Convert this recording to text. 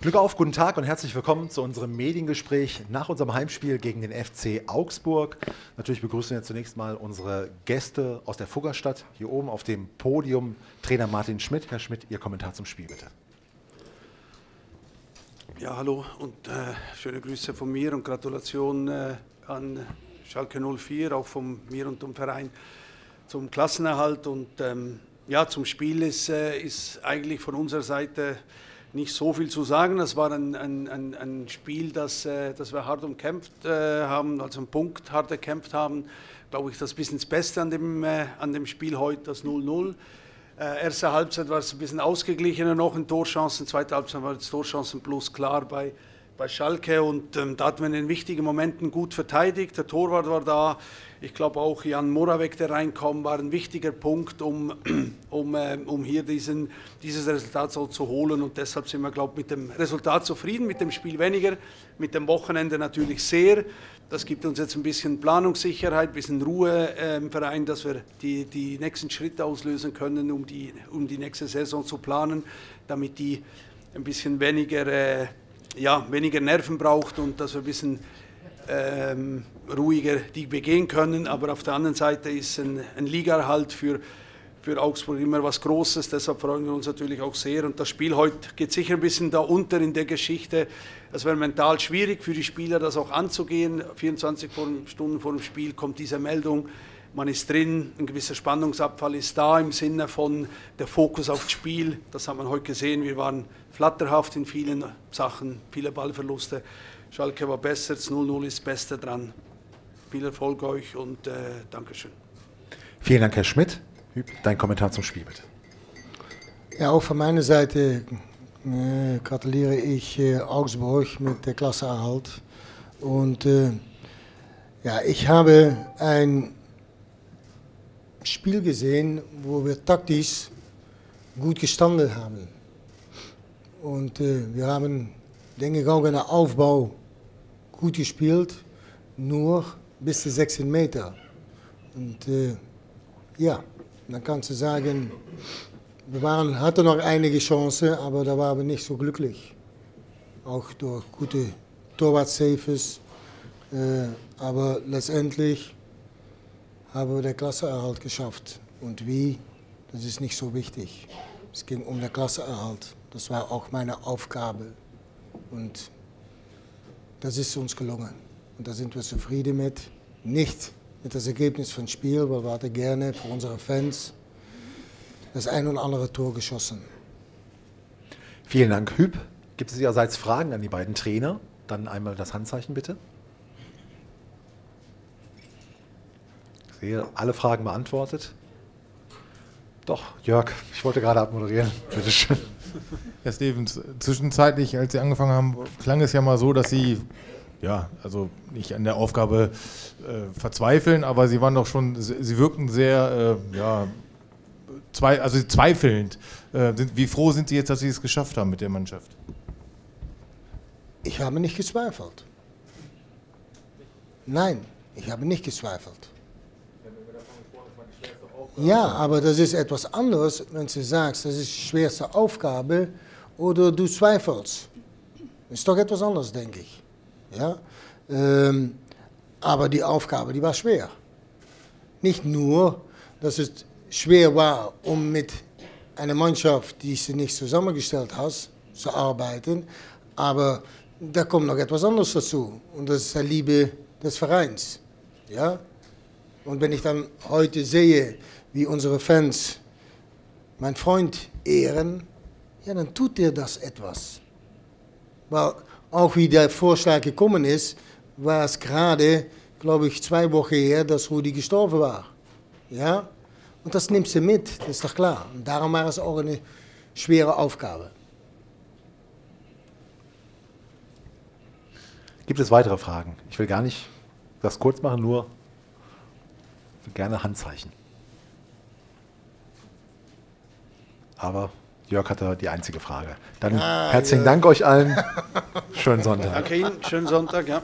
Glück auf, guten Tag und herzlich willkommen zu unserem Mediengespräch nach unserem Heimspiel gegen den FC Augsburg. Natürlich begrüßen wir zunächst mal unsere Gäste aus der Fuggerstadt. Hier oben auf dem Podium Trainer Martin Schmidt. Herr Schmidt, Ihr Kommentar zum Spiel bitte. Ja, hallo und äh, schöne Grüße von mir und Gratulation äh, an Schalke 04, auch von mir und dem Verein zum Klassenerhalt. Und ähm, ja, zum Spiel ist, äh, ist eigentlich von unserer Seite nicht so viel zu sagen. Es war ein, ein, ein, ein Spiel, das, äh, das wir hart umkämpft äh, haben, also einen Punkt hart erkämpft haben. Glaube ich, das bisschen das Beste an dem, äh, an dem Spiel heute, das 0-0. Äh, erste Halbzeit war es ein bisschen ausgeglichener noch in Torchancen, zweite Halbzeit war es Torchancen plus klar bei, bei Schalke und ähm, da hat man in wichtigen Momenten gut verteidigt. Der Torwart war da. Ich glaube auch Jan Moravec, der reinkommt, war ein wichtiger Punkt, um, um, äh, um hier diesen, dieses Resultat so zu holen. Und deshalb sind wir, glaube ich, mit dem Resultat zufrieden, mit dem Spiel weniger, mit dem Wochenende natürlich sehr. Das gibt uns jetzt ein bisschen Planungssicherheit, ein bisschen Ruhe im Verein, dass wir die, die nächsten Schritte auslösen können, um die, um die nächste Saison zu planen, damit die ein bisschen weniger... Äh, ja, weniger Nerven braucht und dass wir ein bisschen ähm, ruhiger die begehen können. Aber auf der anderen Seite ist ein, ein Ligaerhalt für, für Augsburg immer was Großes. Deshalb freuen wir uns natürlich auch sehr. Und das Spiel heute geht sicher ein bisschen da unter in der Geschichte. Es wäre mental schwierig für die Spieler, das auch anzugehen. 24 Stunden vor dem Spiel kommt diese Meldung man ist drin, ein gewisser Spannungsabfall ist da im Sinne von der Fokus aufs Spiel. Das hat man heute gesehen. Wir waren flatterhaft in vielen Sachen, viele Ballverluste. Schalke war besser, das 0-0 ist das Beste dran. Viel Erfolg euch und äh, Dankeschön. Vielen Dank, Herr Schmidt. Dein Kommentar zum Spiel bitte. Ja, auch von meiner Seite äh, gratuliere ich äh, Augsburg mit der Klasseerhalt. Und äh, ja, ich habe ein Spiel gesehen, wo wir taktisch gut gestanden haben. Und äh, wir haben, denke ich, auch in der Aufbau gut gespielt, nur bis zu 16 Meter. Und äh, ja, dann kannst du sagen, wir waren, hatten noch einige Chancen, aber da waren wir nicht so glücklich. Auch durch gute Torwart-Saves. Äh, aber letztendlich haben wir den Klasseerhalt geschafft. Und wie, das ist nicht so wichtig. Es ging um den Klasseerhalt. Das war auch meine Aufgabe. Und das ist uns gelungen. Und da sind wir zufrieden mit. Nicht mit das Ergebnis vom Spiel, weil wir hatten gerne für unsere Fans das ein oder andere Tor geschossen. Vielen Dank, Hüb. Gibt es Ihrerseits Fragen an die beiden Trainer? Dann einmal das Handzeichen bitte. Sehe alle Fragen beantwortet. Doch, Jörg, ich wollte gerade abmoderieren. Bitte schön. Herr Stevens, zwischenzeitlich, als Sie angefangen haben, klang es ja mal so, dass Sie, ja, also nicht an der Aufgabe äh, verzweifeln, aber Sie waren doch schon, Sie wirkten sehr, äh, ja, zwei, also zweifelnd. Äh, sind, wie froh sind Sie jetzt, dass Sie es geschafft haben mit der Mannschaft? Ich habe nicht gezweifelt. Nein, ich habe nicht gezweifelt. Ja, aber das ist etwas anderes, wenn du sagst, das ist die schwerste Aufgabe oder du zweifelst. Ist doch etwas anderes, denke ich. Ja? Ähm, aber die Aufgabe, die war schwer. Nicht nur, dass es schwer war, um mit einer Mannschaft, die du nicht zusammengestellt hast, zu arbeiten, aber da kommt noch etwas anderes dazu. Und das ist die Liebe des Vereins. Ja? Und wenn ich dann heute sehe, wie unsere Fans mein Freund ehren, ja, dann tut dir das etwas. Weil auch wie der Vorschlag gekommen ist, war es gerade, glaube ich, zwei Wochen her, dass Rudi gestorben war. Ja? Und das nimmst du mit, das ist doch klar. Und darum war es auch eine schwere Aufgabe. Gibt es weitere Fragen? Ich will gar nicht das kurz machen, nur gerne Handzeichen. Aber Jörg hatte die einzige Frage. Dann ah, herzlichen ja. Dank euch allen. Schönen Sonntag. Danke Ihnen. Schönen Sonntag, ja.